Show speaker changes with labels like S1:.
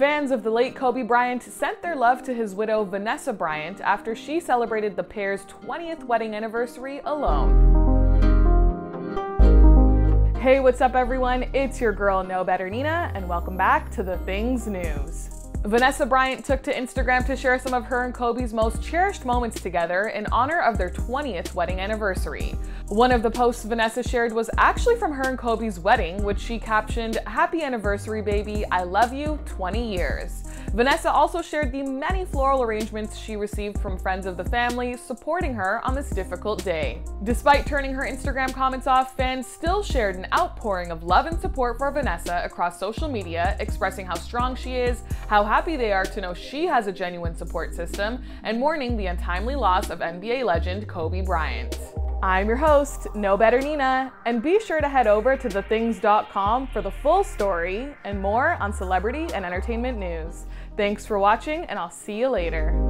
S1: Fans of the late Kobe Bryant sent their love to his widow Vanessa Bryant after she celebrated the pair's 20th wedding anniversary alone. Hey, what's up, everyone? It's your girl, No Better Nina, and welcome back to the Things News. Vanessa Bryant took to Instagram to share some of her and Kobe's most cherished moments together in honor of their 20th wedding anniversary. One of the posts Vanessa shared was actually from her and Kobe's wedding, which she captioned, Happy anniversary, baby. I love you 20 years. Vanessa also shared the many floral arrangements she received from friends of the family supporting her on this difficult day. Despite turning her Instagram comments off, fans still shared an outpouring of love and support for Vanessa across social media, expressing how strong she is, how happy they are to know she has a genuine support system, and mourning the untimely loss of NBA legend Kobe Bryant. I'm your host, No Better Nina, and be sure to head over to thethings.com for the full story and more on celebrity and entertainment news. Thanks for watching, and I'll see you later.